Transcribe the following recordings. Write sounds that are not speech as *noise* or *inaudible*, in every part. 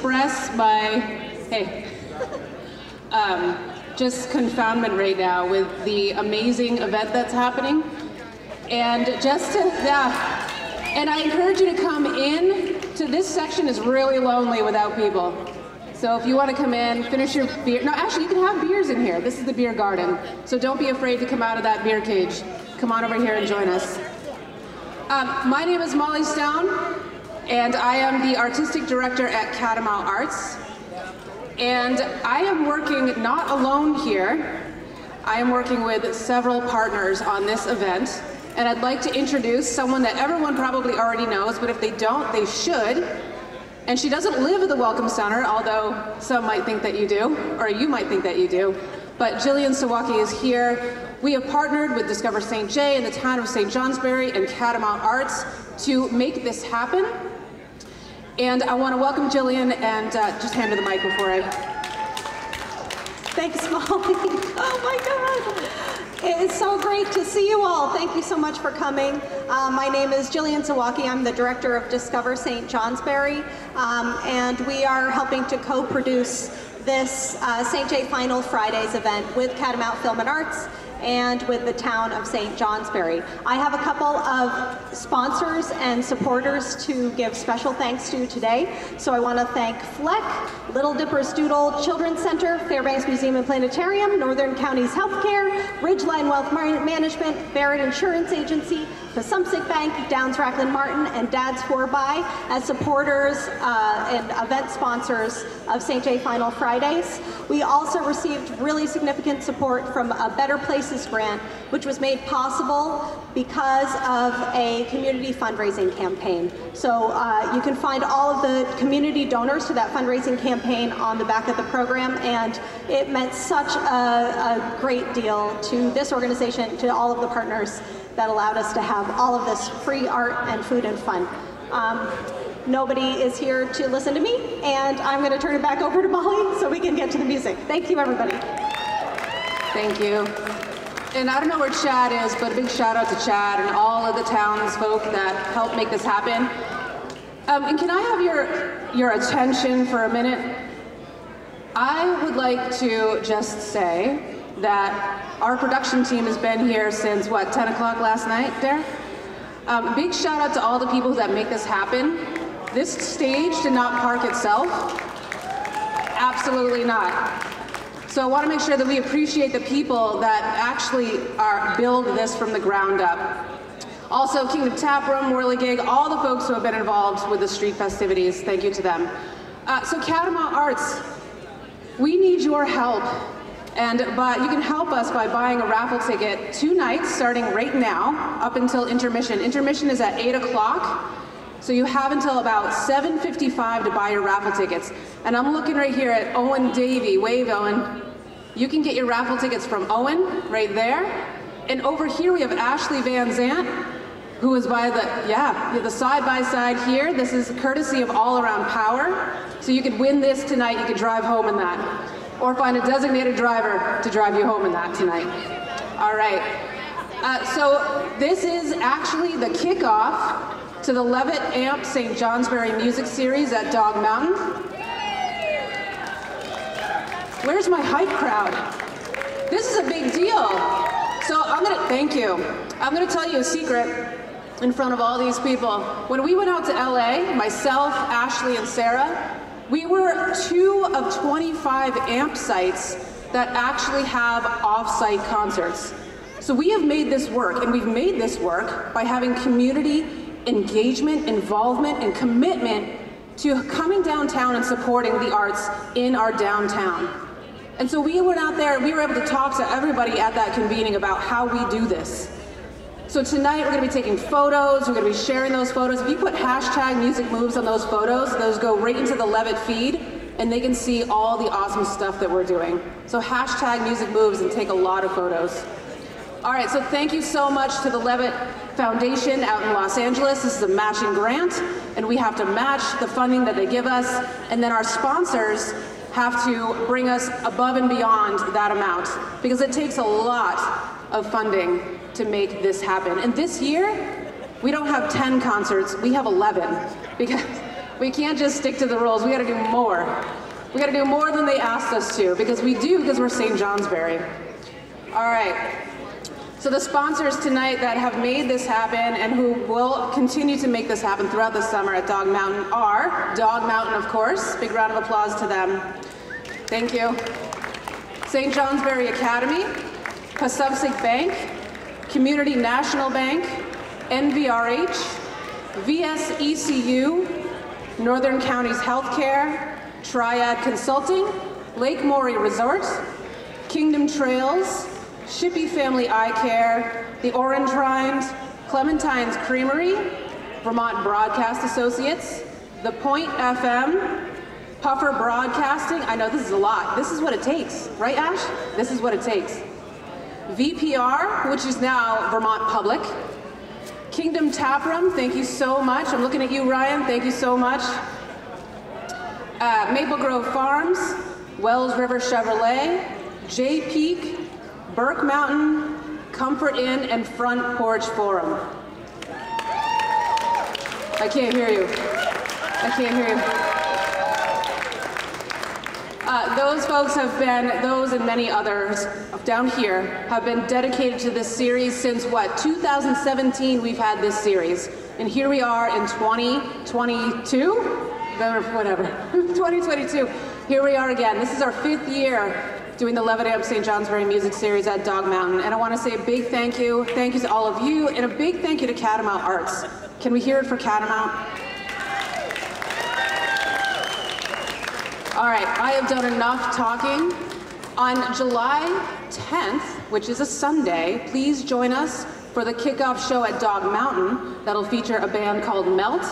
express my, hey, um, just confoundment right now with the amazing event that's happening. And just to, yeah, and I encourage you to come in to this section is really lonely without people. So if you want to come in, finish your beer. No, actually, you can have beers in here. This is the beer garden. So don't be afraid to come out of that beer cage. Come on over here and join us. Um, my name is Molly Stone, and I am the artistic director at Catamount Arts. And I am working not alone here. I am working with several partners on this event. And I'd like to introduce someone that everyone probably already knows, but if they don't, they should. And she doesn't live at the Welcome Center, although some might think that you do, or you might think that you do. But Jillian Sewake is here. We have partnered with Discover St. J and the town of St. Johnsbury and Catamount Arts to make this happen. And I want to welcome Jillian and uh, just hand her the mic before I. Thanks, *laughs* Molly. Oh my God. It's so great to see you all. Thank you so much for coming. Um, my name is Jillian Sewake. I'm the director of Discover St. Johnsbury, um, and we are helping to co-produce this uh, St. J Final Fridays event with Catamount Film and Arts and with the town of St. Johnsbury. I have a couple of sponsors and supporters to give special thanks to today. So I want to thank Fleck, Little Dipper's Doodle Children's Center, Fairbanks Museum and Planetarium, Northern Counties Healthcare, Ridgeline Wealth Management, Barrett Insurance Agency, Passumpsic Bank, Downs Rachlin Martin, and Dad's 4by as supporters uh, and event sponsors of St. J Final Fridays. We also received really significant support from a Better Places grant, which was made possible because of a community fundraising campaign. So uh, you can find all of the community donors to that fundraising campaign on the back of the program, and it meant such a, a great deal to this organization, to all of the partners that allowed us to have all of this free art and food and fun. Um, nobody is here to listen to me, and I'm going to turn it back over to Molly so we can get to the music. Thank you, everybody. Thank you. And I don't know where Chad is, but a big shout out to Chad and all of the townsfolk that helped make this happen. Um, and can I have your, your attention for a minute? I would like to just say that our production team has been here since, what, 10 o'clock last night there? Um, big shout out to all the people that make this happen. This stage did not park itself. Absolutely not. So I want to make sure that we appreciate the people that actually are build this from the ground up. Also, Kingdom Tap Room, Whirligig, all the folks who have been involved with the street festivities, thank you to them. Uh, so Catamount Arts, we need your help. And but you can help us by buying a raffle ticket two nights starting right now up until intermission. Intermission is at 8 o'clock. So you have until about 7.55 to buy your raffle tickets. And I'm looking right here at Owen Davey. Wave, Owen. You can get your raffle tickets from Owen right there. And over here we have Ashley Van Zant, who is by the, yeah, the side-by-side -side here. This is courtesy of All Around Power. So you could win this tonight. You could drive home in that or find a designated driver to drive you home in that tonight. All right. Uh, so this is actually the kickoff to the Levitt Amp St. Johnsbury Music Series at Dog Mountain. Where's my hype crowd? This is a big deal. So I'm gonna, thank you. I'm gonna tell you a secret in front of all these people. When we went out to LA, myself, Ashley, and Sarah, we were two of 25 AMP sites that actually have off-site concerts. So we have made this work, and we've made this work by having community engagement, involvement, and commitment to coming downtown and supporting the arts in our downtown. And so we went out there and we were able to talk to everybody at that convening about how we do this. So tonight we're going to be taking photos, we're going to be sharing those photos. If you put hashtag music moves on those photos, those go right into the Levitt feed and they can see all the awesome stuff that we're doing. So hashtag music moves and take a lot of photos. All right, so thank you so much to the Levitt Foundation out in Los Angeles. This is a matching grant, and we have to match the funding that they give us, and then our sponsors have to bring us above and beyond that amount, because it takes a lot of funding to make this happen. And this year, We don't have 10 concerts, we have 11. Because we can't just stick to the rules, we gotta do more. We gotta do more than they asked us to, because we do, because we're St. Johnsbury. All right. So the sponsors tonight that have made this happen and who will continue to make this happen throughout the summer at Dog Mountain are Dog Mountain, of course. Big round of applause to them. Thank you. St. Johnsbury Academy, Passumpsic Bank, Community National Bank, NVRH, VSECU, Northern Counties Healthcare, Triad Consulting, Lake Morey Resort, Kingdom Trails, Shippee Family Eye Care, the Orange Rind, Clementine's Creamery, Vermont Broadcast Associates, The Point FM, Puffer Broadcasting. I know this is a lot. This is what it takes, right, Ash? This is what it takes. VPR, which is now Vermont Public. Kingdom Taproom, thank you so much. I'm looking at you, Ryan. Thank you so much. Uh, Maple Grove Farms, Wells River Chevrolet, Jay Peak, Burke Mountain, Comfort Inn, and Front Porch Forum. I can't hear you. I can't hear you. Uh, those folks have been, those and many others down here, have been dedicated to this series since what, 2017 we've had this series. And here we are in 2022? Whatever, *laughs* 2022. Here we are again. This is our fifth year doing the Levitt Amp St. Johnsbury Music Series at Dog Mountain. And I want to say a big thank you. Thank you to all of you, and a big thank you to Catamount Arts. Can we hear it for Catamount? All right, I have done enough talking. On July 10th, which is a Sunday, please join us for the kickoff show at Dog Mountain that'll feature a band called Melt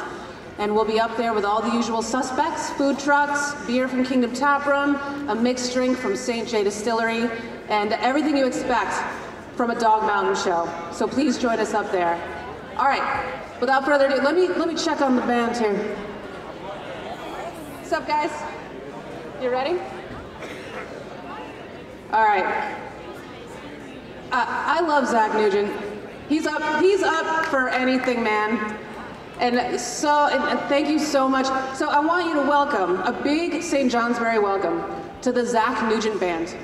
and we'll be up there with all the usual suspects, food trucks, beer from Kingdom Tap Room, a mixed drink from St. J Distillery, and everything you expect from a Dog Mountain show. So please join us up there. All right, without further ado, let me, let me check on the band here. What's up, guys? You ready? All right. Uh, I love Zach Nugent. He's up, he's up for anything, man. And so, and thank you so much. So I want you to welcome, a big St. Johnsbury welcome to the Zach Nugent Band.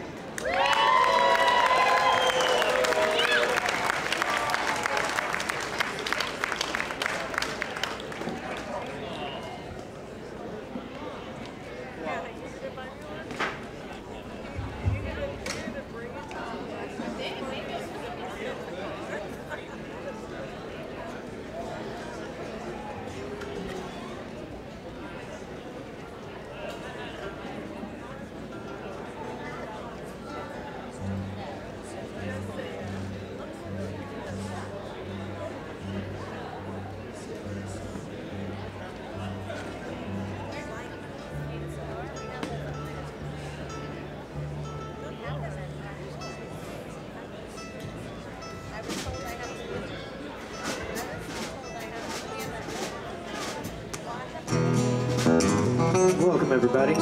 Welcome, everybody.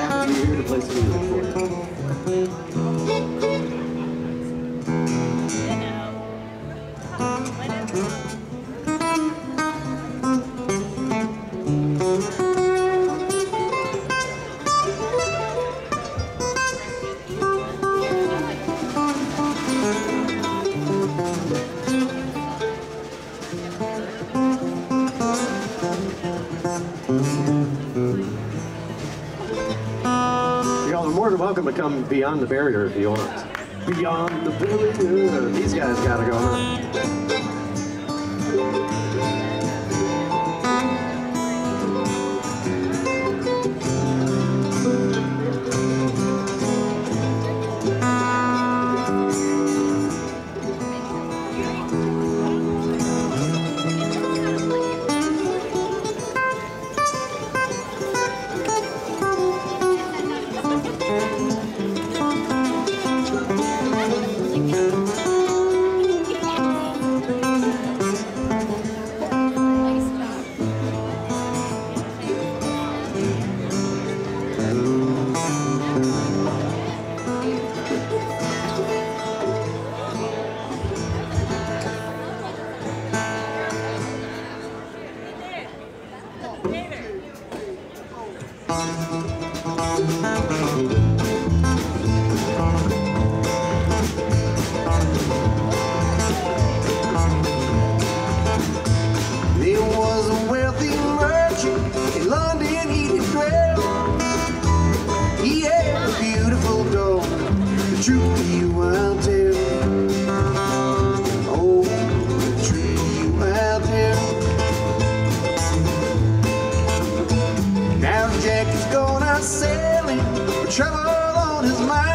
Happy to be here to play some music come beyond the barrier if you want. Beyond the barrier. Uh, these guys got it going on. trouble on his mind.